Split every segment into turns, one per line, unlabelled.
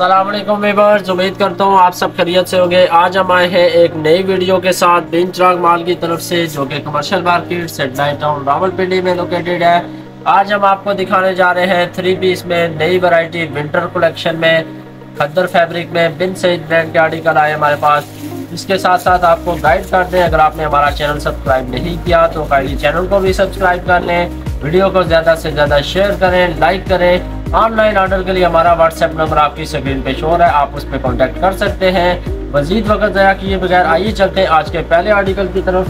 Aslam viewers उम्मीद करता हूँ आप सब खरीत से होंगे। आज हम आए हैं एक नई वीडियो के साथ। बिन चिराग माल की तरफ़ से, जो कि commercial market Satellite Town Rawalpindi में लोकेटेड है। आज हम आपको दिखाने जा रहे हैं थ्री पीस में नई वैरायटी विंटर कलेक्शन में, खद्दर फैब्रिक में, बिन सईद ब्रांड के आर्टिकल आए हमारे पास। इसके साथ साथ आपको गाइड कर दें। अगर आपने हमारा चैनल सब्सक्राइब नहीं किया तो काइंडली चैनल को भी सब्सक्राइब कर लें। वीडियो को ज़्यादा से ज़्यादा शेयर करें लाइक करें। ऑनलाइन ऑर्डर के लिए हमारा व्हाट्सएप नंबर आपकी स्क्रीन पे शो है आप उस पर कॉन्टेक्ट कर सकते हैं। मजीद वक्त ज़रा किए बगैर आइए चलते हैं आज के पहले आर्टिकल की तरफ़।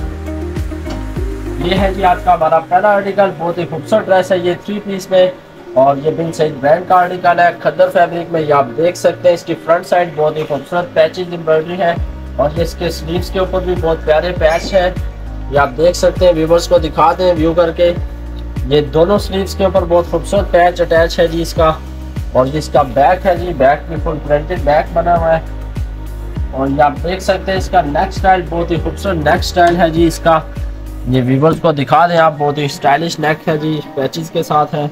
ये है जी आज का हमारा पहला आर्टिकल बहुत ही खूबसूरत ड्रेस है ये थ्री पीस में। और ये बिन सही ब्रांड का आर्टिकल है। खद्दर फैब्रिक में ये आप देख सकते हैं। इसकी फ्रंट साइड बहुत ही खूबसूरत पैचेज एम्ब्रॉयडरी है। और ये इसके स्लीव्स के ऊपर भी बहुत प्यारे पैच है। ये आप देख सकते हैं। व्यूवर्स को दिखा दें व्यू करके। ये दोनों स्लीव्स के ऊपर बहुत खूबसूरत पैच अटैच है जी इसका। और ये इसका बैक है जी बैक में फुल प्रिंटेड बैक बना हुआ है। और ये आप देख सकते हैं इसका नेक स्टाइल बहुत ही खूबसूरत नेक स्टाइल है जी इसका। ये व्यूवर्स को दिखा दें आप, बहुत ही स्टाइलिश नेक है जी पैचेस के साथ है।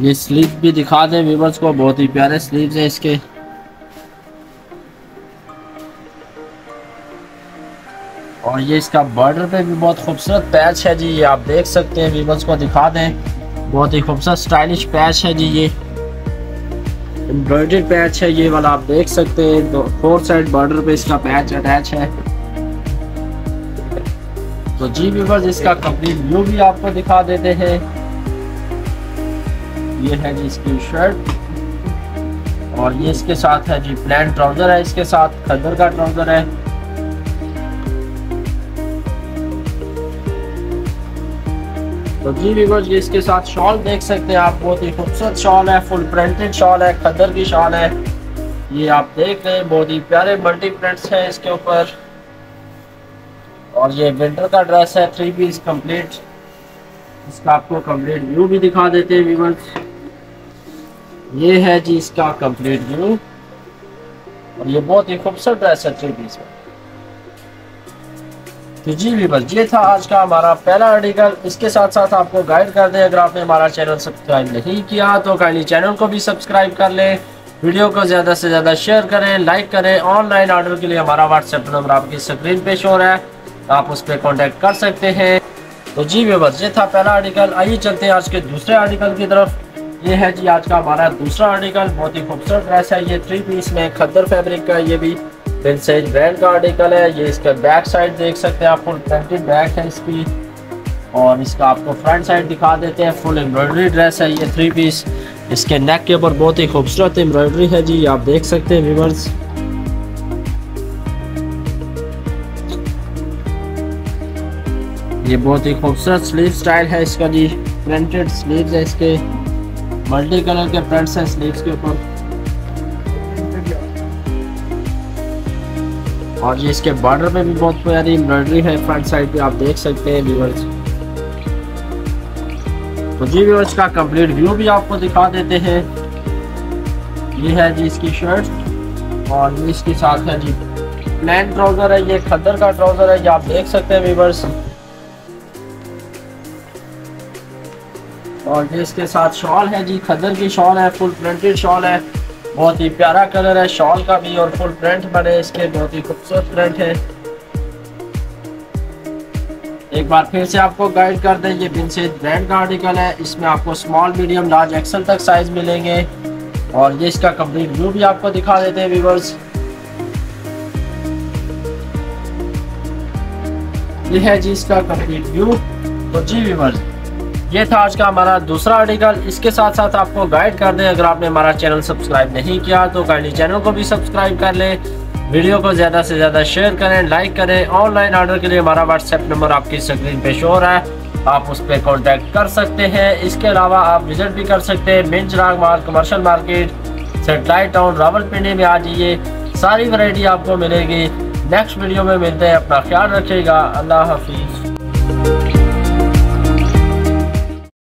ये स्लीव भी दिखा दें व्यूवर्स को, बहुत ही प्यारे स्लीव्स हैं इसके। और ये इसका बॉर्डर पे भी बहुत खूबसूरत पैच है जी, ये आप देख सकते हैं व्यूवर्स को दिखा दें। बहुत ही खूबसूरत स्टाइलिश पैच है जी ये। एम्ब्रॉयडर्ड पैच है ये वाला, आप देख सकते हैं फोर साइड बॉर्डर पे इसका पैच अटैच है। तो जी व्यूवर्स इसका कंप्लीट व्यू भी आपको दिखा देते हैं। ये है जी इसकी शर्ट और ये इसके साथ है जी प्लान ट्राउज़र है, इसके साथ खदर का ट्राउज़र है। तो जी व्यूवर्स ये इसके साथ शॉल देख सकते हैं आप, बहुत ही खूबसूरत शॉल है फुल प्रिंटेड शॉल है खदर की शॉल है। ये आप देख रहे हैं, बहुत ही प्यारे मल्टी प्रिंट्स हैं इसके ऊपर। और ये विंटर का ड्रेस है थ्री पीस कंप्लीट इसका आपको कंप्लीट व्यू भी दिखा देते हैं व्यूवर्स ये है जी इसका कंप्लीट व्यू और ये बहुत ही खूबसूरत ड्रेस है थ्री पीस में। तो जी भी बस ये था आज का हमारा पहला आर्टिकल इसके साथ साथ आपको गाइड कर दें। अगर आपने हमारा चैनल सब्सक्राइब नहीं किया तो काइंडली चैनल को भी सब्सक्राइब कर लें। वीडियो को ज़्यादा से ज़्यादा शेयर करें लाइक करें। ऑनलाइन ऑर्डर के लिए हमारा व्हाट्सएप नंबर आपकी स्क्रीन पे शो है। आप उस पर कॉन्टेक्ट कर सकते हैं। तो जी बस ये था पहला आर्टिकल आइए चलते हैं आज के दूसरे आर्टिकल की तरफ़। ये है जी आज का हमारा दूसरा आर्टिकल बहुत ही खूबसूरत ड्रेस है ये। थ्री पीस में खद्दर फैब्रिक का ये भी। विंसेज ब्रांड का आर्टिकल है ये इसका बैक साइड देख सकते हैं आप फुल प्रिंटेड बैक है इसकी। और इसका आपको फ्रंट साइड दिखा देते हैं फुल एम्ब्रॉयडरी ड्रेस है ये थ्री पीस इसके नेक के ऊपर बहुत ही खूबसूरत एम्ब्रॉयडरी है जी, आप देख सकते हैं व्यूवर्स ये बहुत ही खूबसूरत स्लीव स्टाइल है इसका जी प्रिंटेड स्लीव्स है इसके। मल्टी कलर के प्रिंट्स हैं स्लीव्स के ऊपर। और ये इसके बॉर्डर पे भी बहुत प्यारी एम्ब्रॉयडरी है फ्रंट साइड पे आप देख सकते हैं व्यूवर्स तो जी व्यूवर्स का कंप्लीट व्यू भी आपको दिखा देते हैं। ये है जी इसकी शर्ट और ये इसके साथ है जी प्लेन ट्राउज़र है, ये खद्दर का ट्राउज़र है, ये आप देख सकते हैं व्यूवर्स और ये इसके साथ शॉल है जी, खद्दर की शॉल है फुल प्रिंटेड शॉल है। बहुत ही प्यारा कलर है, शॉल का भी और फुल प्रिंट बने इसके, बहुत ही खूबसूरत प्रिंट है। एक बार फिर से आपको गाइड कर दें, ये बिनसेद ब्रांड का आर्टिकल है। इसमें आपको स्मॉल मीडियम लार्ज एक्सल तक साइज़ मिलेंगे। और ये इसका कंप्लीट व्यू भी आपको दिखा देते हैं व्यूवर्स ये है जी इसका कंप्लीट व्यू तो जी व्यूवर्स ये था आज का हमारा दूसरा आर्टिकल इसके साथ साथ आपको गाइड कर दें। अगर आपने हमारा चैनल सब्सक्राइब नहीं किया तो काइंडली चैनल को भी सब्सक्राइब कर लें। वीडियो को ज़्यादा से ज़्यादा शेयर करें लाइक करें। ऑनलाइन ऑर्डर के लिए हमारा व्हाट्सएप नंबर आपकी स्क्रीन पे शो है आप उस पर कॉन्टेक्ट कर सकते हैं। इसके अलावा आप विज़िट भी कर सकते हैं। मिंच राग मार्ग commercial market Satellite Town Rawalpindi में आ जाइए। सारी वैरायटी आपको मिलेगी। नेक्स्ट वीडियो में मिलते हैं। अपना ख्याल रखिएगा। अल्लाह हाफिज़।